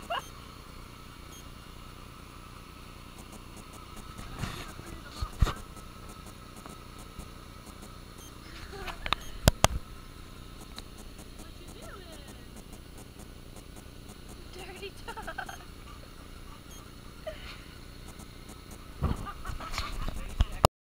Ha ha ha!